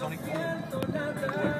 Sonic Boom.